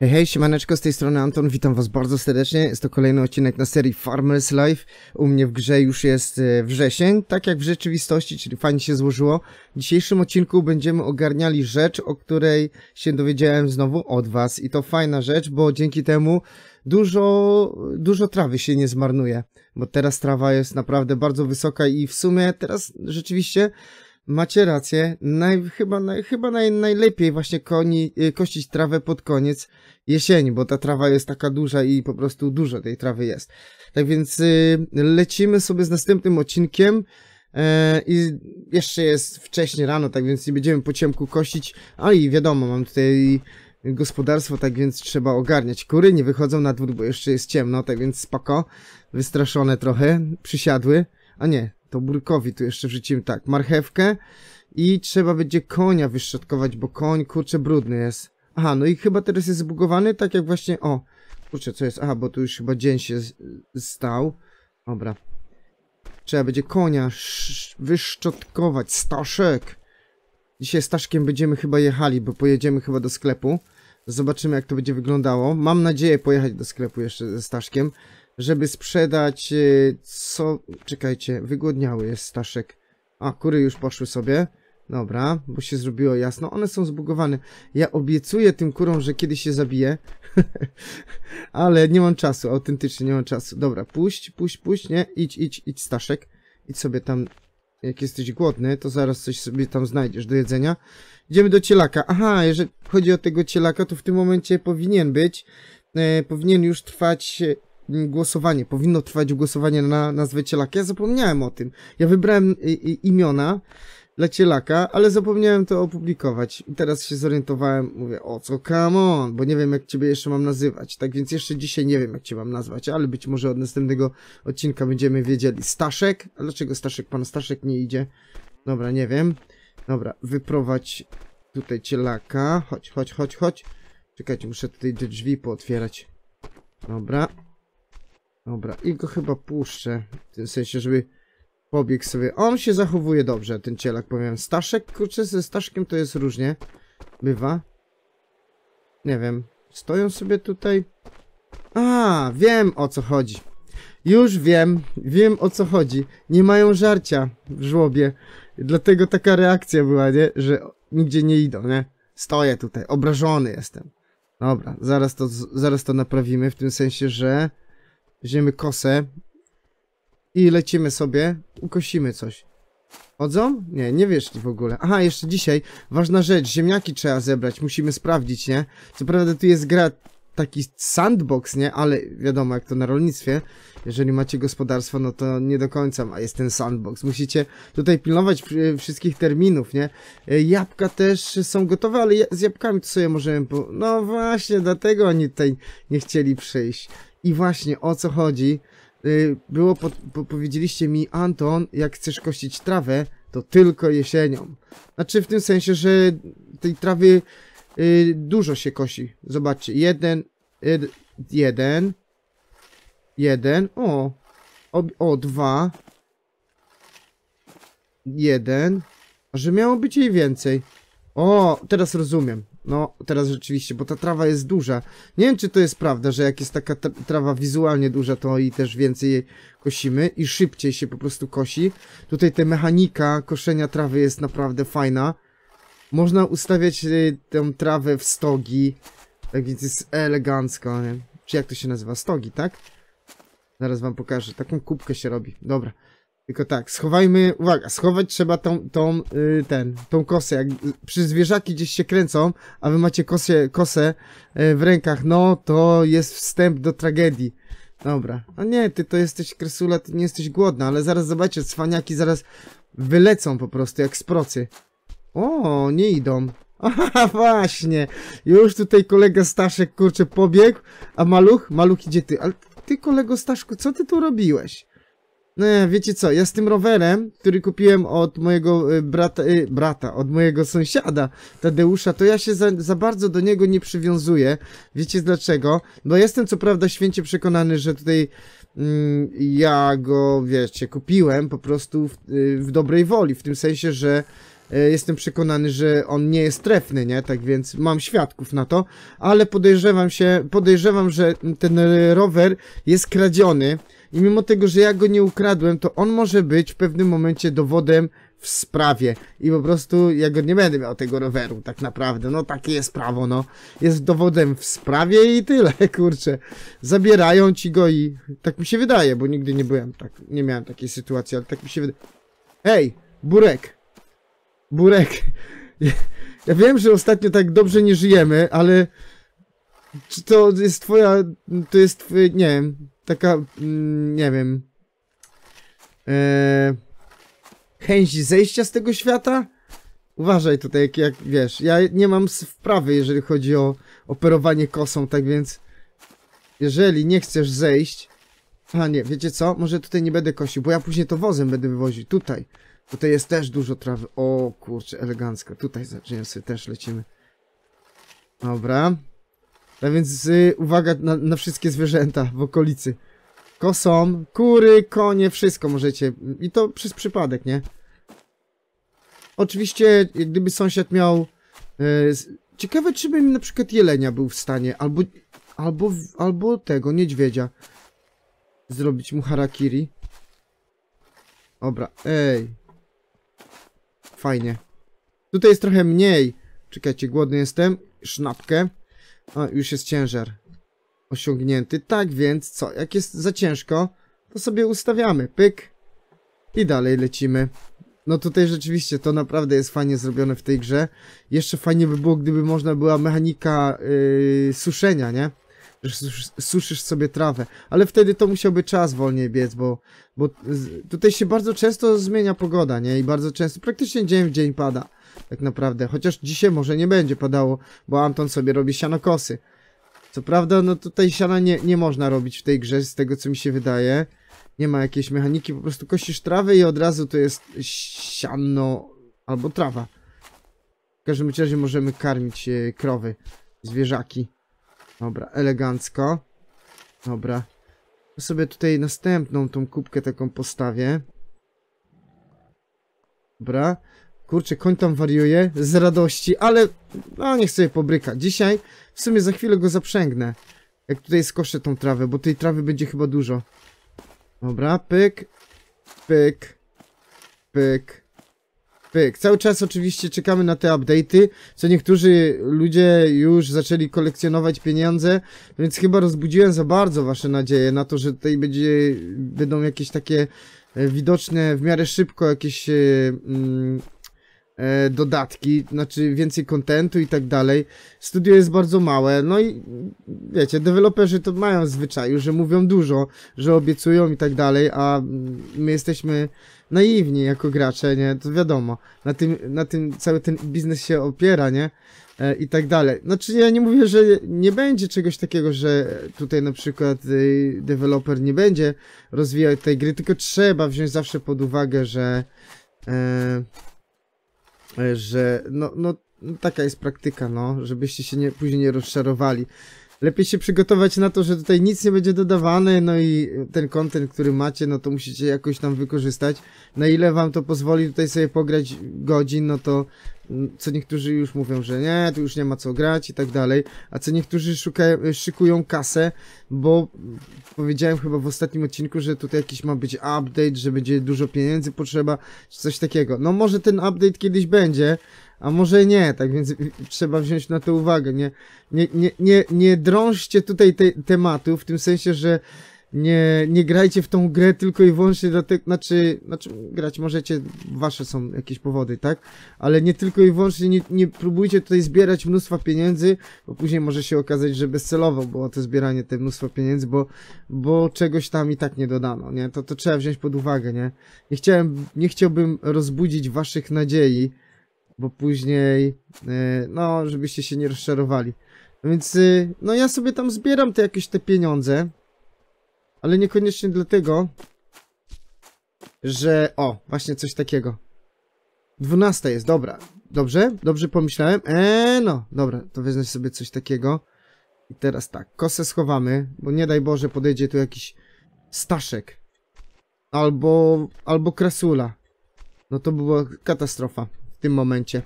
Hej, hej, siemaneczko, z tej strony Anton, witam was bardzo serdecznie. Jest to kolejny odcinek na serii Farmers Life. U mnie w grze już jest e, wrzesień, tak jak w rzeczywistości, czyli fajnie się złożyło. W dzisiejszym odcinku będziemy ogarniali rzecz, o której się dowiedziałem znowu od was. I to fajna rzecz, bo dzięki temu dużo, dużo trawy się nie zmarnuje. Bo teraz trawa jest naprawdę bardzo wysoka i w sumie teraz rzeczywiście Macie rację, naj, chyba, naj, chyba naj, najlepiej właśnie koni, y, kościć trawę pod koniec jesieni, bo ta trawa jest taka duża i po prostu dużo tej trawy jest. Tak więc y, lecimy sobie z następnym odcinkiem. E, i jeszcze jest wcześnie rano, tak więc nie będziemy po ciemku kościć, a i wiadomo, mam tutaj gospodarstwo, tak więc trzeba ogarniać. Kury nie wychodzą na dwór, bo jeszcze jest ciemno, tak więc spoko, wystraszone trochę, przysiadły, a nie, to burkowi tu jeszcze wrzucimy tak, marchewkę i trzeba będzie konia wyszczotkować, bo koń kurczę brudny jest. Aha, no i chyba teraz jest zbugowany, tak jak właśnie, o, kurczę, co jest, aha, bo tu już chyba dzień się stał. Dobra. Trzeba będzie konia wyszczotkować, Staszek. Dzisiaj Staszkiem będziemy chyba jechali, bo pojedziemy chyba do sklepu. Zobaczymy jak to będzie wyglądało. Mam nadzieję pojechać do sklepu jeszcze ze Staszkiem żeby sprzedać y, co... Czekajcie, wygłodniały jest Staszek. A, kury już poszły sobie. Dobra, bo się zrobiło jasno. One są zbugowane. Ja obiecuję tym kurom, że kiedyś się zabiję. Ale nie mam czasu, autentycznie nie mam czasu. Dobra, puść, puść, puść, nie? Idź, idź, idź Staszek. Idź sobie tam, jak jesteś głodny, to zaraz coś sobie tam znajdziesz do jedzenia. Idziemy do cielaka. Aha, jeżeli chodzi o tego cielaka, to w tym momencie powinien być, e, powinien już trwać głosowanie, powinno trwać głosowanie na nazwę cielaka. Ja zapomniałem o tym. Ja wybrałem imiona dla cielaka, ale zapomniałem to opublikować. I teraz się zorientowałem, mówię, o co, come on, bo nie wiem jak ciebie jeszcze mam nazywać. Tak więc jeszcze dzisiaj nie wiem jak cię mam nazwać, ale być może od następnego odcinka będziemy wiedzieli. Staszek? A dlaczego Staszek? Pan Staszek nie idzie? Dobra, nie wiem. Dobra, wyprowadź tutaj cielaka. Chodź, chodź, chodź, chodź. Czekajcie, muszę tutaj drzwi pootwierać. Dobra, Dobra, i go chyba puszczę. W tym sensie, żeby pobiegł sobie. On się zachowuje dobrze, ten cielak, powiem. Staszek, kurczę, ze Staszkiem to jest różnie. Bywa. Nie wiem. Stoją sobie tutaj. A, wiem o co chodzi. Już wiem, wiem o co chodzi. Nie mają żarcia w żłobie. Dlatego taka reakcja była, nie? Że nigdzie nie idą, nie? Stoję tutaj, obrażony jestem. Dobra, zaraz to, zaraz to naprawimy, w tym sensie, że... Weźmiemy kosę i lecimy sobie, ukosimy coś. Chodzą? Nie, nie wieszli w ogóle. Aha, jeszcze dzisiaj ważna rzecz, ziemniaki trzeba zebrać, musimy sprawdzić, nie? Co prawda tu jest gra taki sandbox, nie? Ale wiadomo, jak to na rolnictwie, jeżeli macie gospodarstwo, no to nie do końca a jest ten sandbox. Musicie tutaj pilnować wszystkich terminów, nie? E, jabłka też są gotowe, ale z jabłkami to sobie możemy po... No właśnie, dlatego oni tutaj nie chcieli przyjść. I właśnie o co chodzi? Y, było, po, po, powiedzieliście mi, Anton, jak chcesz kościć trawę, to tylko jesienią. Znaczy w tym sensie, że tej trawy y, dużo się kosi. Zobaczcie, jeden, jed, jeden, jeden, o, o, o, dwa, jeden, a że miało być jej więcej. O, teraz rozumiem. No, teraz rzeczywiście, bo ta trawa jest duża. Nie wiem, czy to jest prawda, że jak jest taka trawa wizualnie duża, to i też więcej jej kosimy i szybciej się po prostu kosi. Tutaj ta mechanika koszenia trawy jest naprawdę fajna. Można ustawiać y, tę trawę w stogi, tak więc jest elegancko, nie? Czy jak to się nazywa? Stogi, tak? Zaraz wam pokażę. Taką kubkę się robi. Dobra. Tylko tak, schowajmy, uwaga, schować trzeba tą, tą, yy, ten, tą kosę, jak przy zwierzaki gdzieś się kręcą, a wy macie kosę, kosę yy, w rękach, no to jest wstęp do tragedii. Dobra, a nie, ty to jesteś kresula, ty nie jesteś głodna, ale zaraz zobaczcie, cwaniaki zaraz wylecą po prostu, jak z procy. O, nie idą. Aha, właśnie, już tutaj kolega Staszek, kurczę, pobiegł, a Maluch, Maluch idzie ty, ale ty kolego Staszku, co ty tu robiłeś? No wiecie co, ja z tym rowerem, który kupiłem od mojego y, brata, y, brata, od mojego sąsiada Tadeusza, to ja się za, za bardzo do niego nie przywiązuję. Wiecie dlaczego? Bo jestem co prawda święcie przekonany, że tutaj mm, ja go, wiecie, kupiłem po prostu w, y, w dobrej woli, w tym sensie, że e, jestem przekonany, że on nie jest trefny, nie? Tak więc mam świadków na to, ale podejrzewam się, podejrzewam, że ten rower jest kradziony i mimo tego, że ja go nie ukradłem, to on może być w pewnym momencie dowodem w sprawie. I po prostu ja go nie będę miał tego roweru tak naprawdę, no takie jest prawo, no. Jest dowodem w sprawie i tyle, kurczę. Zabierają ci go i tak mi się wydaje, bo nigdy nie byłem tak, nie miałem takiej sytuacji, ale tak mi się wydaje hej, Burek Burek ja wiem, że ostatnio tak dobrze nie żyjemy, ale czy to jest twoja, to jest twoje, nie wiem, taka, mm, nie wiem eee chęć zejścia z tego świata? Uważaj tutaj, jak, jak wiesz, ja nie mam wprawy, jeżeli chodzi o operowanie kosą, tak więc jeżeli nie chcesz zejść, a nie, wiecie co, może tutaj nie będę kosił, bo ja później to wozem będę wywoził, tutaj, tutaj jest też dużo trawy, o kurczę, elegancko, tutaj zaczniemy sobie też lecimy, dobra, a więc y, uwaga na, na wszystkie zwierzęta w okolicy, kosą, kury, konie, wszystko możecie. I to przez przypadek, nie? Oczywiście, jak gdyby sąsiad miał... E, ciekawe, czy bym na przykład jelenia był w stanie, albo, albo, albo tego, niedźwiedzia. Zrobić mu harakiri. Dobra, ej. Fajnie. Tutaj jest trochę mniej. Czekajcie, głodny jestem. Sznapkę. A, już jest ciężar osiągnięty. Tak więc, co, jak jest za ciężko, to sobie ustawiamy. Pyk. I dalej lecimy. No tutaj rzeczywiście to naprawdę jest fajnie zrobione w tej grze. Jeszcze fajnie by było, gdyby można była mechanika yy, suszenia, nie? Suszysz sobie trawę. Ale wtedy to musiałby czas wolniej biec, bo, bo tutaj się bardzo często zmienia pogoda, nie? I bardzo często, praktycznie dzień w dzień pada. Tak naprawdę. Chociaż dzisiaj może nie będzie padało, bo Anton sobie robi sianokosy. Co prawda, no tutaj siana nie, nie można robić w tej grze, z tego co mi się wydaje. Nie ma jakiejś mechaniki, po prostu kosisz trawę i od razu to jest siano albo trawa. W każdym razie możemy karmić e, krowy, zwierzaki. Dobra, elegancko. Dobra. To sobie tutaj następną tą kubkę taką postawię. Dobra. Kurczę, koń tam wariuje z radości, ale no niech sobie pobryka. Dzisiaj w sumie za chwilę go zaprzęgnę. Jak tutaj skoszę tą trawę, bo tej trawy będzie chyba dużo. Dobra, pyk, pyk, pyk, pyk. Cały czas oczywiście czekamy na te update'y, co niektórzy ludzie już zaczęli kolekcjonować pieniądze, więc chyba rozbudziłem za bardzo wasze nadzieje na to, że tutaj będzie, będą jakieś takie e, widoczne w miarę szybko jakieś e, mm, dodatki, znaczy więcej kontentu i tak dalej. Studio jest bardzo małe, no i wiecie, deweloperzy to mają zwyczaju, że mówią dużo, że obiecują i tak dalej, a my jesteśmy naiwni jako gracze, nie? To wiadomo, na tym, na tym cały ten biznes się opiera, nie? E, I tak dalej. Znaczy ja nie mówię, że nie będzie czegoś takiego, że tutaj na przykład y, deweloper nie będzie rozwijał tej gry, tylko trzeba wziąć zawsze pod uwagę, że e, że no, no, no taka jest praktyka, no, żebyście się nie, później nie rozczarowali. Lepiej się przygotować na to, że tutaj nic nie będzie dodawane, no i ten kontent, który macie, no to musicie jakoś tam wykorzystać. Na ile wam to pozwoli tutaj sobie pograć godzin, no to co niektórzy już mówią, że nie, tu już nie ma co grać i tak dalej, a co niektórzy szukają, szykują kasę, bo powiedziałem chyba w ostatnim odcinku, że tutaj jakiś ma być update, że będzie dużo pieniędzy potrzeba, czy coś takiego. No może ten update kiedyś będzie, a może nie, tak więc trzeba wziąć na to uwagę, nie, nie, nie, nie, nie drążcie tutaj te, tematu, w tym sensie, że nie, nie grajcie w tą grę tylko i wyłącznie dlatego, znaczy, znaczy grać możecie, wasze są jakieś powody, tak? Ale nie tylko i wyłącznie, nie, nie próbujcie tutaj zbierać mnóstwa pieniędzy, bo później może się okazać, że bezcelowo było to zbieranie te mnóstwa pieniędzy, bo, bo czegoś tam i tak nie dodano, nie? To, to trzeba wziąć pod uwagę, nie? Nie chciałem, nie chciałbym rozbudzić waszych nadziei, bo później, e, no, żebyście się nie rozczarowali. Więc, e, no ja sobie tam zbieram te jakieś te pieniądze, ale niekoniecznie dlatego, że, o, właśnie coś takiego. 12 jest, dobra. Dobrze? Dobrze pomyślałem? Eee, no, dobra, to wezmę sobie coś takiego. I teraz tak, kosę schowamy, bo nie daj Boże podejdzie tu jakiś staszek. Albo, albo krasula. No to była katastrofa w tym momencie.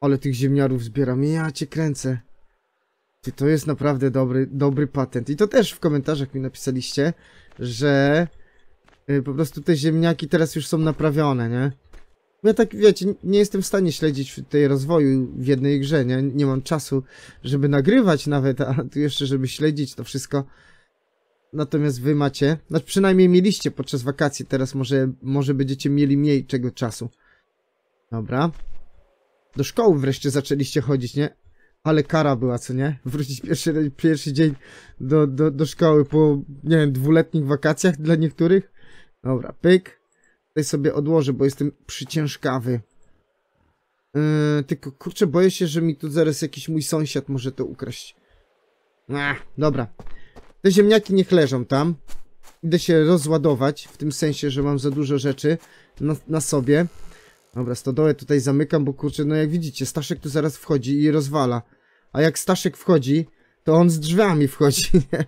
Ale tych ziemniarów zbieram, ja cię kręcę. Ty, to jest naprawdę dobry, dobry patent. I to też w komentarzach mi napisaliście, że y, po prostu te ziemniaki teraz już są naprawione, nie? Ja tak, wiecie, nie jestem w stanie śledzić tej rozwoju w jednej grze, nie? Nie mam czasu, żeby nagrywać nawet, a tu jeszcze, żeby śledzić to wszystko. Natomiast wy macie, znaczy przynajmniej mieliście podczas wakacji, teraz może, może będziecie mieli mniej czego czasu. Dobra. Do szkoły wreszcie zaczęliście chodzić, nie? Ale kara była, co nie? Wrócić pierwszy, pierwszy dzień do, do, do szkoły po, nie wiem, dwuletnich wakacjach dla niektórych. Dobra, pyk. Tutaj sobie odłożę, bo jestem przyciężkawy. Yy, tylko kurczę, boję się, że mi tu zaraz jakiś mój sąsiad może to ukraść. Ach, dobra. Te ziemniaki niech leżą tam. Idę się rozładować, w tym sensie, że mam za dużo rzeczy na, na sobie. Dobra, stodołę tutaj zamykam, bo kurczę, no jak widzicie, Staszek tu zaraz wchodzi i rozwala. A jak Staszek wchodzi, to on z drzwiami wchodzi, nie?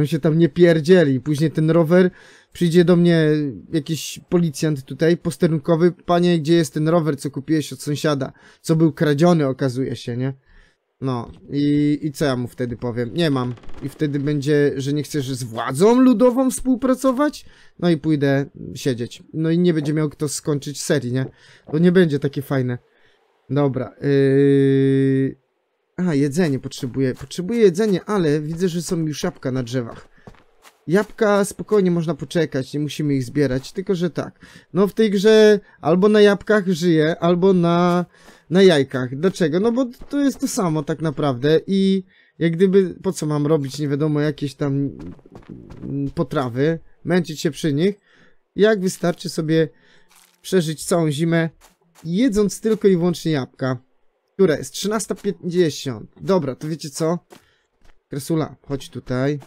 On się tam nie pierdzieli. Później ten rower, przyjdzie do mnie jakiś policjant tutaj, posterunkowy. Panie, gdzie jest ten rower, co kupiłeś od sąsiada? Co był kradziony, okazuje się, nie? No, i, i co ja mu wtedy powiem? Nie mam. I wtedy będzie, że nie chcesz z władzą ludową współpracować? No i pójdę siedzieć. No i nie będzie miał kto skończyć serii, nie? To nie będzie takie fajne. Dobra, yy... A, jedzenie potrzebuję. Potrzebuję jedzenie, ale widzę, że są już jabłka na drzewach. Jabłka spokojnie można poczekać, nie musimy ich zbierać, tylko że tak. No w tej grze albo na jabłkach żyje, albo na, na jajkach. Dlaczego? No bo to jest to samo tak naprawdę i jak gdyby, po co mam robić nie wiadomo jakieś tam mm, potrawy, męczyć się przy nich, jak wystarczy sobie przeżyć całą zimę jedząc tylko i wyłącznie jabłka. Która jest? 13.50. Dobra, to wiecie co? Kresula, chodź tutaj.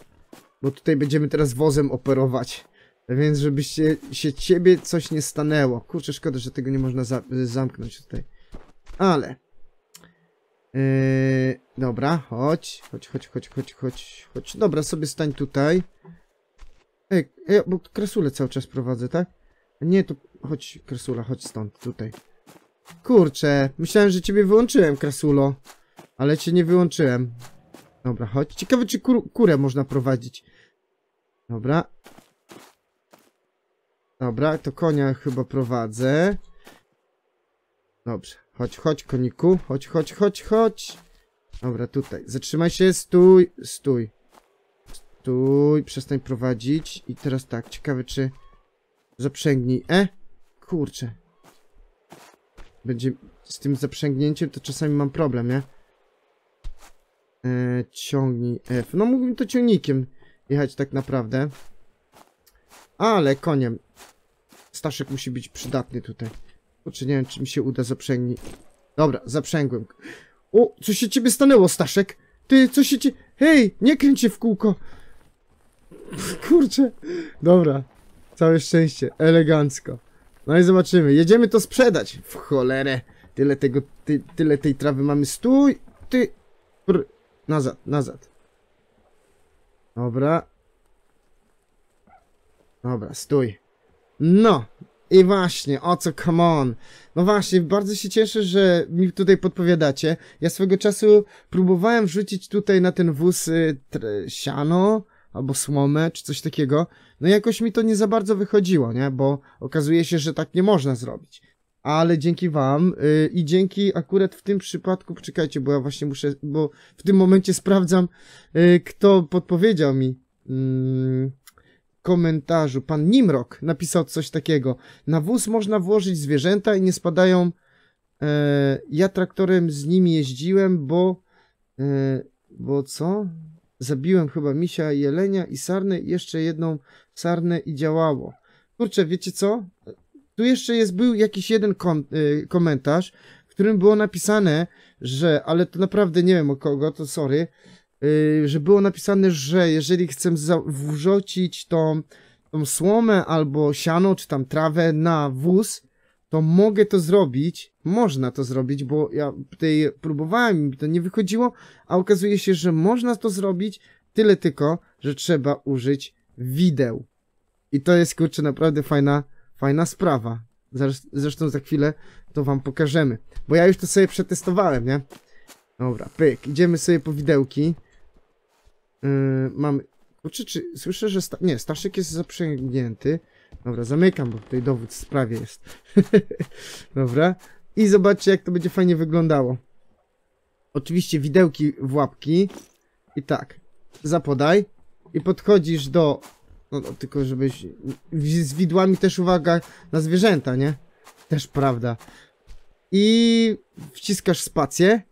Bo tutaj będziemy teraz wozem operować. Więc żebyście się ciebie coś nie stanęło. Kurczę, szkoda, że tego nie można za zamknąć tutaj. Ale. Yy, dobra, chodź. Chodź, chodź, chodź, chodź, chodź, chodź. Dobra, sobie stań tutaj. Ej, ej bo kresulę cały czas prowadzę, tak? Nie, to chodź, kresula, chodź stąd, tutaj. Kurczę, myślałem, że ciebie wyłączyłem, krasulo. Ale cię nie wyłączyłem. Dobra, chodź. Ciekawe, czy kur kurę można prowadzić. Dobra. Dobra, to konia chyba prowadzę. Dobrze. Chodź, chodź, koniku. Chodź, chodź, chodź, chodź. Dobra, tutaj. Zatrzymaj się, stój, stój. Stój, przestań prowadzić. I teraz tak, ciekawe, czy zaprzęgnij. E? Kurczę. Będzie z tym zaprzęgnięciem, to czasami mam problem, nie? E, ciągnij F. No mógłbym to ciągnikiem jechać tak naprawdę. Ale koniem. Staszek musi być przydatny tutaj. Kurczę, nie wiem, czy mi się uda zaprzęgnić. Dobra, zaprzęgłem. O, co się ciebie stanęło, Staszek? Ty, co się ci... Hej, nie kręć się w kółko. Kurczę. Dobra. Całe szczęście. Elegancko. No i zobaczymy. Jedziemy to sprzedać. W cholerę. Tyle tego, ty, tyle tej trawy mamy. Stój! Ty! Br. Nazad, nazad. Dobra. Dobra, stój. No. I właśnie, o co, come on. No właśnie, bardzo się cieszę, że mi tutaj podpowiadacie. Ja swego czasu próbowałem wrzucić tutaj na ten wóz y, siano, albo słomę, czy coś takiego. No jakoś mi to nie za bardzo wychodziło, nie? Bo okazuje się, że tak nie można zrobić. Ale dzięki wam yy, i dzięki akurat w tym przypadku, poczekajcie, bo ja właśnie muszę, bo w tym momencie sprawdzam, yy, kto podpowiedział mi yy, komentarzu. Pan Nimrok napisał coś takiego. Na wóz można włożyć zwierzęta i nie spadają. Yy, ja traktorem z nimi jeździłem, bo... Yy, bo co? Zabiłem chyba misia, jelenia i sarnę i jeszcze jedną sarnę i działało. Kurczę, wiecie co? Tu jeszcze jest, był jakiś jeden kom y, komentarz, w którym było napisane, że, ale to naprawdę nie wiem o kogo, to sorry, że było napisane, że jeżeli chcę wrzucić tą, tą słomę albo siano, czy tam trawę na wóz, to mogę to zrobić, można to zrobić, bo ja tutaj próbowałem i to nie wychodziło, a okazuje się, że można to zrobić, tyle tylko, że trzeba użyć wideł. I to jest, kurczę, naprawdę fajna, fajna sprawa. Zresztą za chwilę to wam pokażemy. Bo ja już to sobie przetestowałem, nie? Dobra, pyk. Idziemy sobie po widełki. Yy, mamy... Kurczę, czy słyszę, że... Sta... Nie, Staszek jest zaprzęgnięty. Dobra, zamykam, bo tutaj dowód w sprawie jest. Dobra. I zobaczcie, jak to będzie fajnie wyglądało. Oczywiście widełki w łapki. I tak. Zapodaj. I podchodzisz do... No, no tylko żebyś... Z widłami też uwaga na zwierzęta, nie? Też prawda. I wciskasz spację.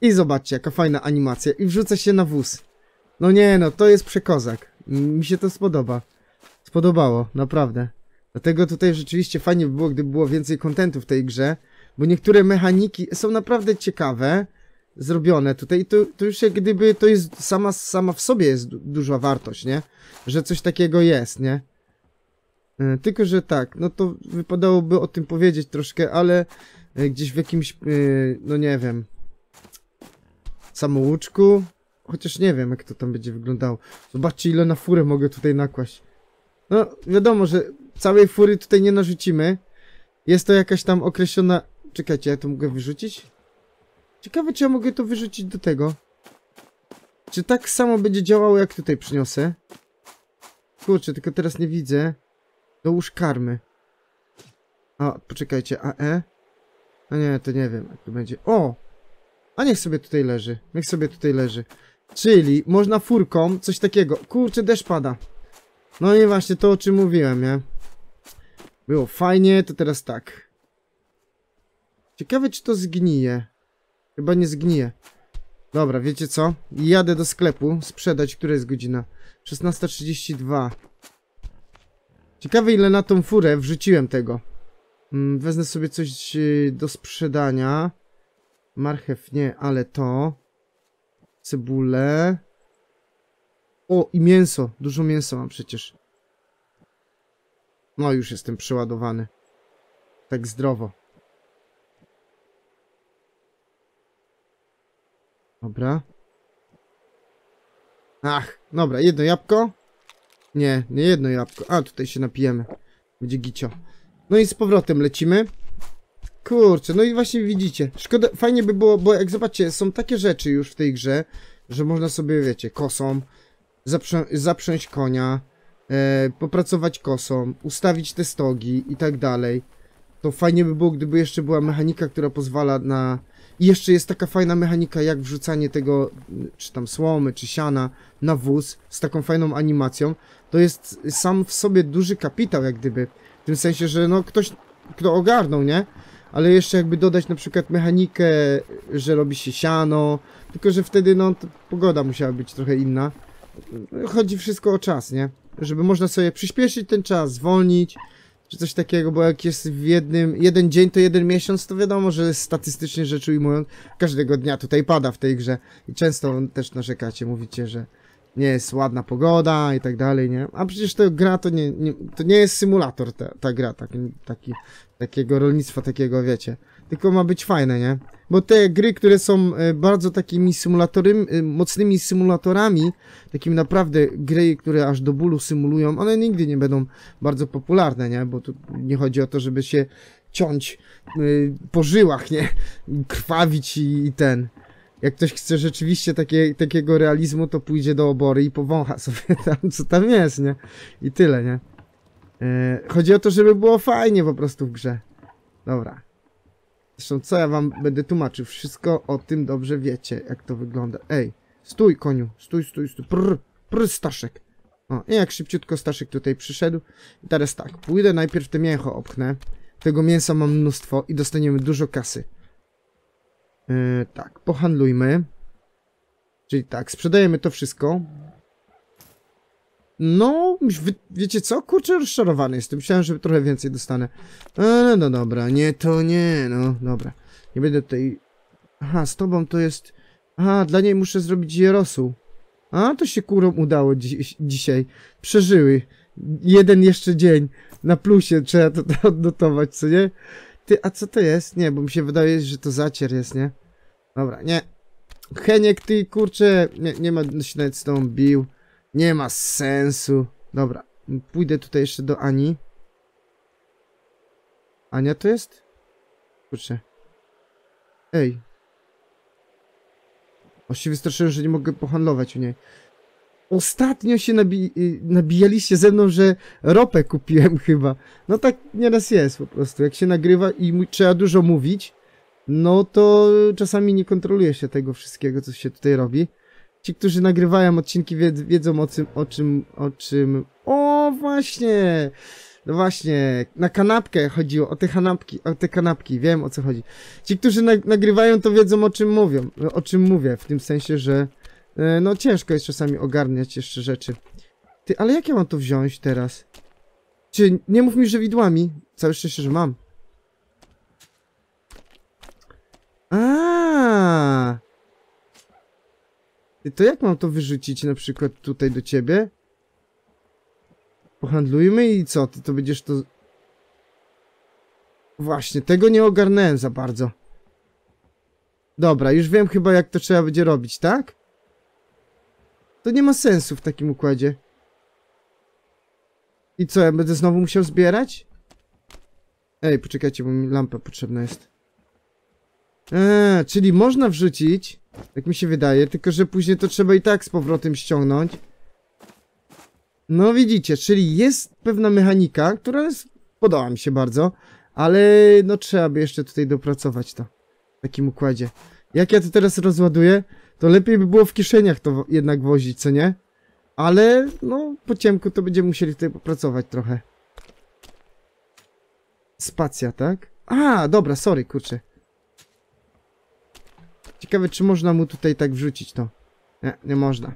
I zobaczcie, jaka fajna animacja. I wrzuca się na wóz. No nie no, to jest przekozak. Mi się to spodoba. Spodobało, naprawdę. Dlatego tutaj rzeczywiście fajnie by było, gdyby było więcej kontentu w tej grze, bo niektóre mechaniki są naprawdę ciekawe, zrobione tutaj. I to, to już jak gdyby to jest sama, sama w sobie jest du duża wartość, nie? Że coś takiego jest, nie? E, Tylko, że tak, no to wypadałoby o tym powiedzieć troszkę, ale e, gdzieś w jakimś, e, no nie wiem, samouczku, chociaż nie wiem, jak to tam będzie wyglądało. Zobaczcie, ile na furę mogę tutaj nakłaść. No, wiadomo, że całej fury tutaj nie narzucimy. Jest to jakaś tam określona... Czekajcie, ja to mogę wyrzucić? Ciekawe, czy ja mogę to wyrzucić do tego. Czy tak samo będzie działało, jak tutaj przyniosę? Kurczę, tylko teraz nie widzę. Dołóż karmy. A, poczekajcie? A nie, to nie wiem, jak to będzie. O! A niech sobie tutaj leży. Niech sobie tutaj leży. Czyli można furką coś takiego. Kurczę, deszcz pada. No i właśnie to, o czym mówiłem, nie? Było fajnie, to teraz tak. Ciekawe, czy to zgnije. Chyba nie zgnije. Dobra, wiecie co? Jadę do sklepu sprzedać, która jest godzina? 16.32. Ciekawe, ile na tą furę wrzuciłem tego. Mm, wezmę sobie coś yy, do sprzedania. Marchew nie, ale to. Cebulę. O, i mięso. Dużo mięsa mam przecież. No, już jestem przeładowany. Tak zdrowo. Dobra. Ach, dobra, jedno jabłko. Nie, nie jedno jabłko. A, tutaj się napijemy. Będzie gicio. No i z powrotem lecimy. Kurczę, no i właśnie widzicie. Szkoda, fajnie by było, bo jak zobaczcie, są takie rzeczy już w tej grze, że można sobie, wiecie, kosą zaprzę zaprząść konia, e, popracować kosą, ustawić te stogi i tak dalej. To fajnie by było, gdyby jeszcze była mechanika, która pozwala na... I jeszcze jest taka fajna mechanika, jak wrzucanie tego, czy tam słomy, czy siana na wóz z taką fajną animacją. To jest sam w sobie duży kapitał, jak gdyby. W tym sensie, że no ktoś, kto ogarnął, nie? Ale jeszcze jakby dodać na przykład mechanikę, że robi się siano, tylko że wtedy no pogoda musiała być trochę inna. Chodzi wszystko o czas, nie? Żeby można sobie przyspieszyć ten czas, zwolnić, czy coś takiego, bo jak jest w jednym, jeden dzień to jeden miesiąc, to wiadomo, że statystycznie rzecz ujmując, każdego dnia tutaj pada w tej grze i często też narzekacie, mówicie, że nie jest ładna pogoda i tak dalej, nie? A przecież to gra to nie, nie, to nie jest symulator ta, ta gra, taki, taki, takiego rolnictwa, takiego wiecie. Tylko ma być fajne, nie? Bo te gry, które są e, bardzo takimi symulatorami, e, mocnymi symulatorami, takimi naprawdę gry, które aż do bólu symulują, one nigdy nie będą bardzo popularne, nie? Bo tu nie chodzi o to, żeby się ciąć y, po żyłach, nie? Krwawić i, i ten. Jak ktoś chce rzeczywiście takie, takiego realizmu, to pójdzie do obory i powącha sobie tam, co tam jest, nie? I tyle, nie? E, chodzi o to, żeby było fajnie po prostu w grze. Dobra. Zresztą co ja wam będę tłumaczył? Wszystko o tym dobrze wiecie, jak to wygląda. Ej, stój koniu, stój, stój, stój. Prr, prr, Staszek. O, i jak szybciutko Staszek tutaj przyszedł. I teraz tak, pójdę najpierw te mięcho opchnę. Tego mięsa mam mnóstwo i dostaniemy dużo kasy. Yy, tak, pohandlujmy. Czyli tak, sprzedajemy to wszystko. No, wiecie co? Kurczę, rozczarowany jestem. Myślałem, że trochę więcej dostanę. E, no dobra, nie, to nie, no dobra. Nie będę tutaj... Aha, z tobą to jest... Aha, dla niej muszę zrobić Jerosół. A, to się kurom udało dziś, dzisiaj. Przeżyły. Jeden jeszcze dzień. Na plusie trzeba to, to odnotować, co nie? Ty, a co to jest? Nie, bo mi się wydaje, że to zacier jest, nie? Dobra, nie. Heniek, ty, kurczę, nie, nie ma się nawet z tą bił. Nie ma sensu. Dobra, pójdę tutaj jeszcze do Ani. Ania to jest? Kurczę. Ej. Aż się wystraszyłem, że nie mogę pohandlować u niej. Ostatnio się nabi y, nabijaliście ze mną, że ropę kupiłem chyba. No tak nieraz jest po prostu. Jak się nagrywa i trzeba dużo mówić, no to czasami nie kontroluje się tego wszystkiego, co się tutaj robi. Ci, którzy nagrywają odcinki wied wiedzą o czym, o czym, o czym... O, właśnie! No właśnie, na kanapkę chodziło, o te kanapki, o te kanapki, wiem o co chodzi. Ci, którzy nag nagrywają, to wiedzą o czym mówią, o czym mówię, w tym sensie, że no ciężko jest czasami ogarniać jeszcze rzeczy. Ty, ale jak ja mam to wziąć teraz? Czy nie mów mi, że widłami? Całe szczęście, że mam. A. To jak mam to wyrzucić na przykład tutaj do ciebie? Pohandlujmy i co? Ty to będziesz to... Właśnie, tego nie ogarnąłem za bardzo. Dobra, już wiem chyba jak to trzeba będzie robić, tak? To nie ma sensu w takim układzie. I co, ja będę znowu musiał zbierać? Ej, poczekajcie, bo mi lampa potrzebna jest. Eee, czyli można wrzucić, jak mi się wydaje, tylko że później to trzeba i tak z powrotem ściągnąć. No widzicie, czyli jest pewna mechanika, która jest, podoba mi się bardzo, ale no trzeba by jeszcze tutaj dopracować to w takim układzie. Jak ja to teraz rozładuję, to lepiej by było w kieszeniach to jednak wozić, co nie? Ale no po ciemku to będziemy musieli tutaj popracować trochę. Spacja, tak? A, dobra, sorry, kurczę. Ciekawe, czy można mu tutaj tak wrzucić to. Nie, nie można.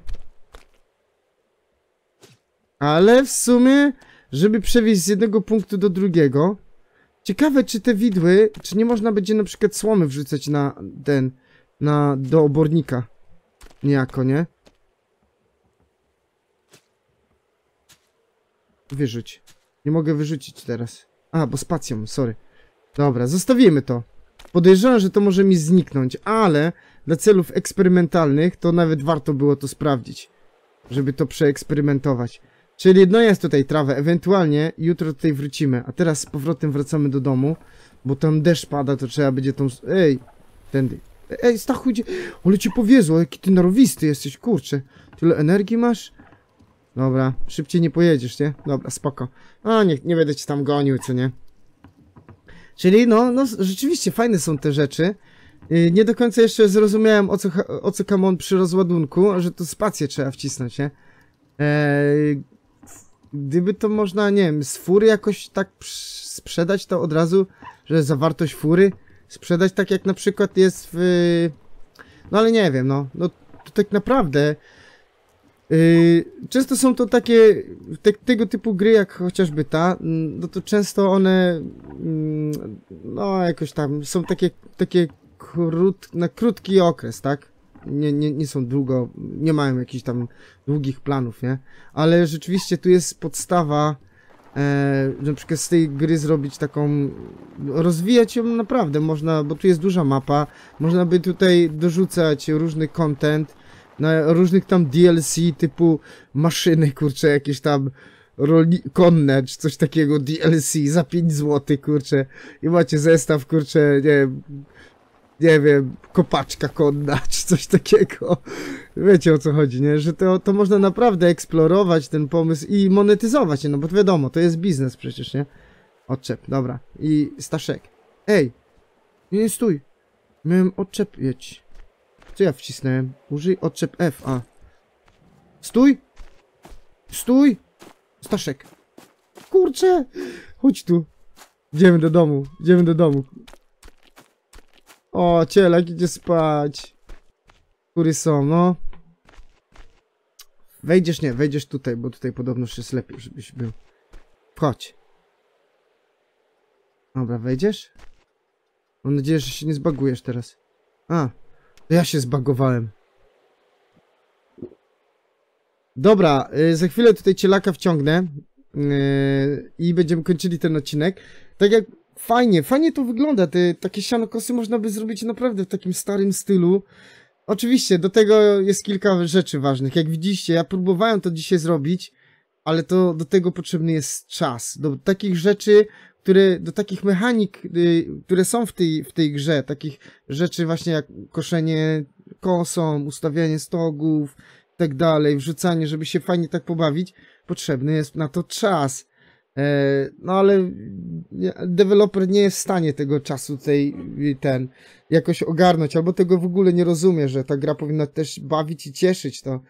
Ale w sumie, żeby przewieźć z jednego punktu do drugiego. Ciekawe, czy te widły, czy nie można będzie na przykład słomy wrzucać na ten, na, do obornika. Niejako, nie? Wyrzuć. Nie mogę wyrzucić teraz. A, bo spacją, sorry. Dobra, zostawimy to. Podejrzewam, że to może mi zniknąć, ale dla celów eksperymentalnych to nawet warto było to sprawdzić. Żeby to przeeksperymentować. Czyli no jest tutaj trawa, ewentualnie jutro tutaj wrócimy, a teraz z powrotem wracamy do domu, bo tam deszcz pada, to trzeba będzie tą... Ej, tędy. Ej, Stachu. Ale cię powiezło, jaki ty narowisty jesteś, kurczę. Tyle energii masz? Dobra, szybciej nie pojedziesz, nie? Dobra, spoko. A, nie, nie będę cię tam gonił, co nie? Czyli no, no rzeczywiście fajne są te rzeczy. Yy, Nie do końca jeszcze zrozumiałem o co, o co Kamon przy rozładunku, że to spację trzeba wcisnąć, nie? Eee, gdyby to można, nie wiem, z fury jakoś tak sprzedać to od razu, że zawartość fury sprzedać tak jak na przykład jest w... No ale nie wiem, no, no to tak naprawdę Yy, często są to takie te, tego typu gry, jak chociażby ta, mm, no to często one mm, no jakoś tam są takie, takie krót, na krótki okres, tak? Nie, nie, nie są długo, nie mają jakichś tam długich planów, nie? Ale rzeczywiście tu jest podstawa, e, na przykład z tej gry zrobić taką, rozwijać ją naprawdę można, bo tu jest duża mapa, można by tutaj dorzucać różny content, na różnych tam DLC typu maszyny, kurczę, jakieś tam rolni- konne, czy coś takiego DLC za 5 zł, kurczę. I macie zestaw, kurczę, nie wiem, nie wiem, kopaczka konna, czy coś takiego. Wiecie o co chodzi, nie? Że to, to można naprawdę eksplorować ten pomysł i monetyzować, no bo wiadomo, to jest biznes przecież, nie? Odczep, dobra. I Staszek. Ej! Nie, stój! Miałem odczepieć. Co ja wcisnąłem? Użyj odczep F, a. Stój! Stój! Staszek! Kurczę! Chodź tu. Idziemy do domu, idziemy do domu. O, cielak idzie spać. Kury są, no. Wejdziesz, nie, wejdziesz tutaj, bo tutaj podobno już jest lepiej, żebyś był. Wchodź. Dobra, wejdziesz? Mam nadzieję, że się nie zbagujesz teraz. A, ja się zbagowałem. Dobra, y, za chwilę tutaj cielaka wciągnę y, i będziemy kończyli ten odcinek. Tak jak fajnie, fajnie to wygląda, te takie sianokosy można by zrobić naprawdę w takim starym stylu. Oczywiście, do tego jest kilka rzeczy ważnych. Jak widzicie, ja próbowałem to dzisiaj zrobić, ale to do tego potrzebny jest czas. Do takich rzeczy, które, do takich mechanik, y, które są w tej, w tej grze, takich rzeczy właśnie jak koszenie kosą, ustawianie stogów tak dalej, wrzucanie, żeby się fajnie tak pobawić, potrzebny jest na to czas. E, no ale deweloper nie jest w stanie tego czasu tej, ten jakoś ogarnąć, albo tego w ogóle nie rozumie, że ta gra powinna też bawić i cieszyć, to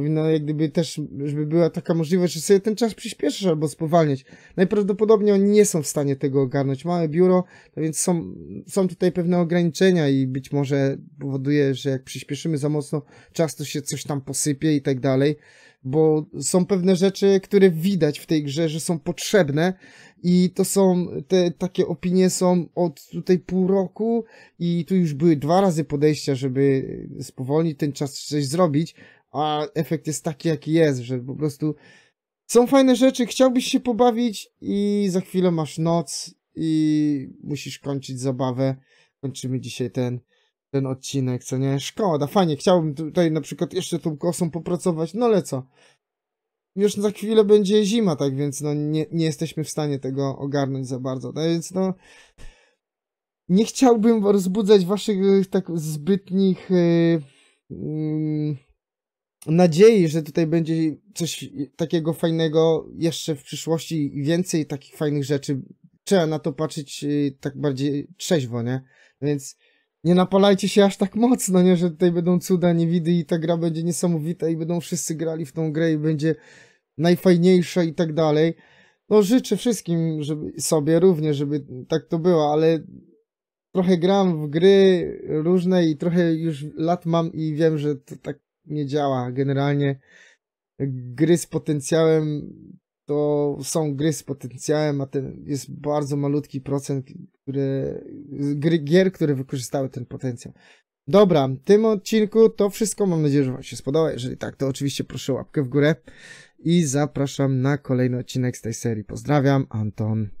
powinno jak gdyby też, żeby była taka możliwość, że sobie ten czas przyspieszysz albo spowalniać. Najprawdopodobniej oni nie są w stanie tego ogarnąć. Małe biuro, więc są, są tutaj pewne ograniczenia i być może powoduje, że jak przyspieszymy za mocno czas, to się coś tam posypie i tak dalej bo są pewne rzeczy, które widać w tej grze, że są potrzebne i to są, te takie opinie są od tutaj pół roku i tu już były dwa razy podejścia, żeby spowolnić ten czas, coś zrobić, a efekt jest taki, jaki jest, że po prostu są fajne rzeczy, chciałbyś się pobawić i za chwilę masz noc i musisz kończyć zabawę. Kończymy dzisiaj ten ten odcinek, co nie? Szkoda, fajnie, chciałbym tutaj na przykład jeszcze tą kosą popracować, no ale co? Już za chwilę będzie zima, tak więc no nie, nie jesteśmy w stanie tego ogarnąć za bardzo, no więc no nie chciałbym rozbudzać waszych e, tak zbytnich yy, yy, nadziei, że tutaj będzie coś takiego fajnego jeszcze w przyszłości i więcej takich fajnych rzeczy. Trzeba na to patrzeć yy, tak bardziej trzeźwo, nie? Więc nie napalajcie się aż tak mocno, nie, że tutaj będą cuda, niewidy i ta gra będzie niesamowita i będą wszyscy grali w tą grę i będzie najfajniejsza i tak dalej. No życzę wszystkim żeby, sobie również, żeby tak to było, ale trochę gram w gry różne i trochę już lat mam i wiem, że to tak nie działa. Generalnie gry z potencjałem to są gry z potencjałem, a ten jest bardzo malutki procent które, gry, gier, które wykorzystały ten potencjał. Dobra, w tym odcinku to wszystko. Mam nadzieję, że Wam się spodoba. Jeżeli tak, to oczywiście proszę łapkę w górę i zapraszam na kolejny odcinek z tej serii. Pozdrawiam, Anton.